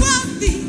wealthy.